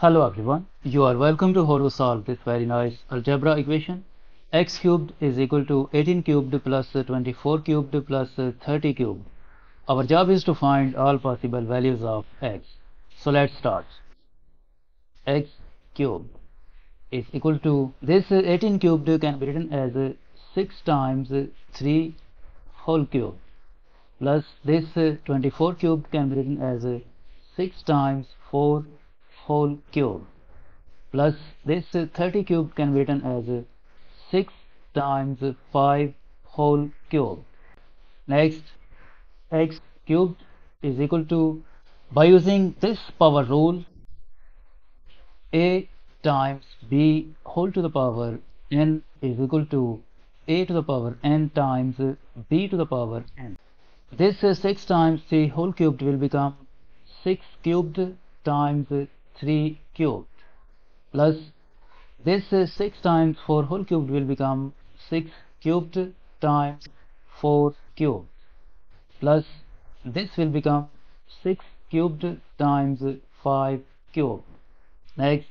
Hello everyone, you are welcome to how to solve this very nice algebra equation. x cubed is equal to 18 cubed plus 24 cubed plus 30 cubed. Our job is to find all possible values of x. So let's start. x cubed is equal to this 18 cubed can be written as 6 times 3 whole cube plus this 24 cubed can be written as 6 times 4 whole cube plus this 30 cube can be written as 6 times 5 whole cube. Next x cubed is equal to by using this power rule a times b whole to the power n is equal to a to the power n times b to the power n. This 6 times 3 whole cubed will become 6 cubed times 3 cubed. Plus this is 6 times 4 whole cubed will become 6 cubed times 4 cubed. Plus this will become 6 cubed times 5 cubed. Next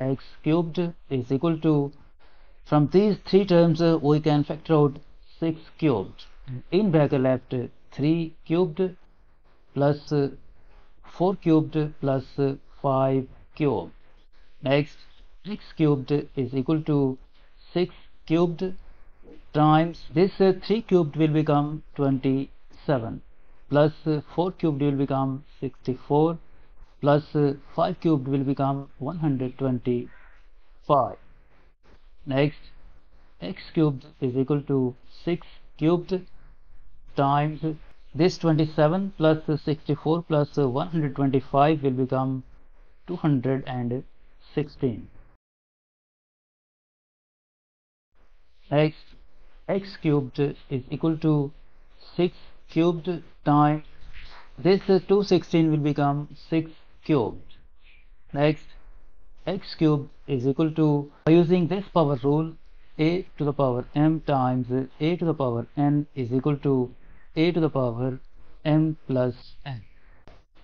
x cubed is equal to from these three terms uh, we can factor out 6 cubed. In bracket left 3 cubed plus uh, 4 cubed plus 5 cubed. Next, x cubed is equal to 6 cubed times this uh, 3 cubed will become 27 plus uh, 4 cubed will become 64 plus uh, 5 cubed will become 125. Next, x cubed is equal to 6 cubed times this 27 plus 64 plus 125 will become 216 next x cubed is equal to 6 cubed times this 216 will become 6 cubed. Next x cubed is equal to by using this power rule a to the power m times a to the power n is equal to a to the power m plus n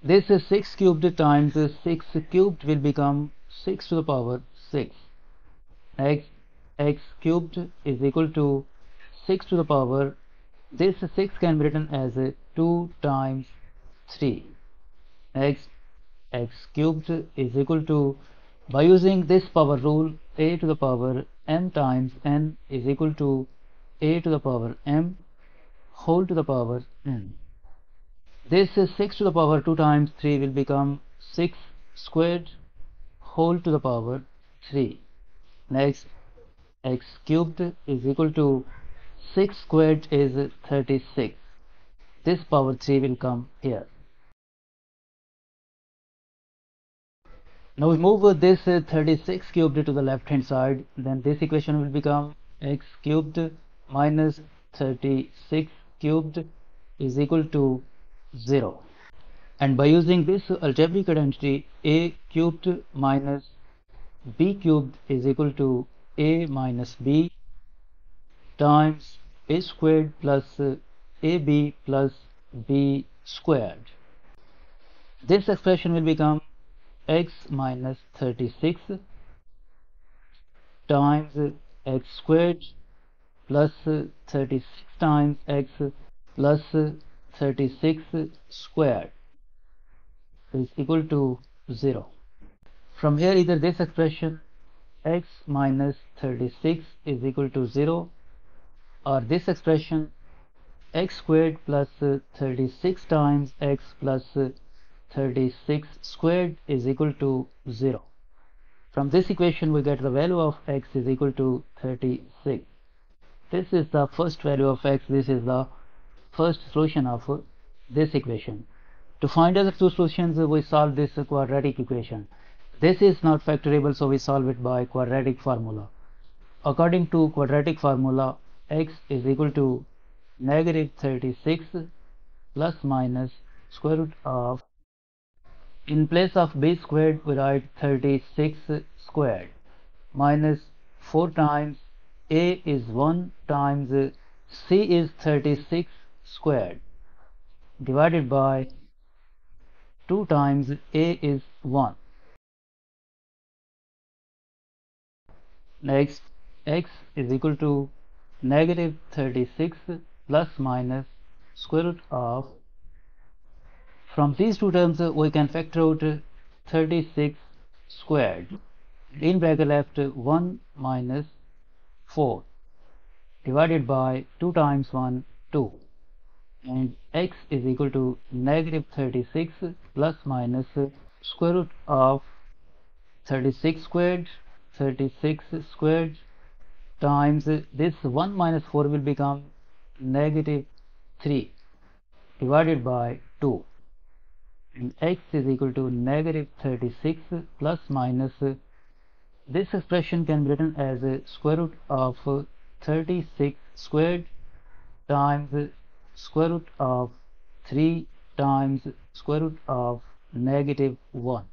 this is 6 cubed times 6 cubed will become 6 to the power 6 x x cubed is equal to 6 to the power this 6 can be written as 2 times 3 x x cubed is equal to by using this power rule a to the power m times n is equal to a to the power m whole to the power n. This is 6 to the power 2 times 3 will become 6 squared whole to the power 3. Next, x cubed is equal to 6 squared is 36. This power 3 will come here. Now we move this 36 cubed to the left hand side then this equation will become x cubed minus 36 cubed is equal to 0 and by using this algebraic identity a cubed minus b cubed is equal to a minus b times a squared plus ab plus b squared. This expression will become x minus 36 times x squared plus 36 times x plus 36 squared is equal to 0 from here either this expression x minus 36 is equal to 0 or this expression x squared plus 36 times x plus 36 squared is equal to 0 from this equation we get the value of x is equal to 36 this is the first value of x. This is the first solution of this equation. To find other two solutions we solve this quadratic equation. This is not factorable so we solve it by quadratic formula. According to quadratic formula x is equal to negative 36 plus minus square root of in place of b squared we write 36 squared minus 4 times a is 1 times c is 36 squared divided by 2 times a is 1 next x is equal to negative 36 plus minus square root of. From these two terms we can factor out 36 squared. In bracket left 1 minus 4 divided by 2 times 1 2 and x is equal to negative 36 plus minus square root of 36 squared 36 squared times this 1 minus 4 will become negative 3 divided by 2 and x is equal to negative 36 plus minus this expression can be written as a square root of 36 squared times square root of 3 times square root of negative 1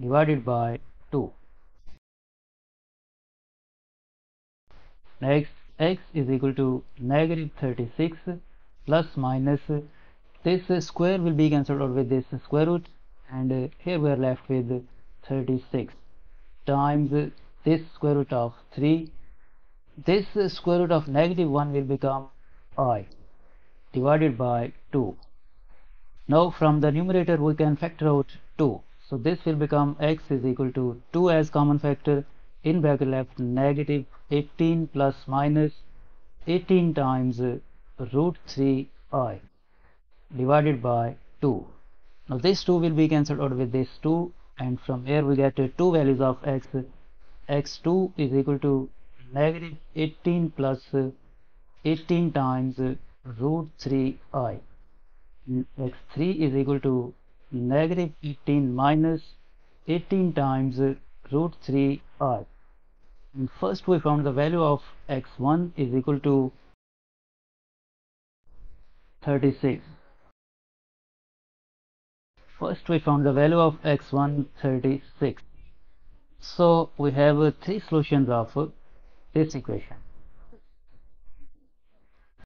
divided by 2. Next x is equal to negative 36 plus minus this square will be cancelled out with this square root and here we are left with 36 times this square root of 3 this square root of negative 1 will become i divided by 2 now from the numerator we can factor out 2 so this will become x is equal to 2 as common factor in bracket left negative 18 plus minus 18 times root 3 i divided by 2 now this 2 will be cancelled out with this 2 and from here we get two values of x. X2 is equal to negative 18 plus 18 times root 3 i. X3 is equal to negative 18 minus 18 times root 3 i. And first we found the value of x1 is equal to 36 first we found the value of x1 36 so we have three solutions of this equation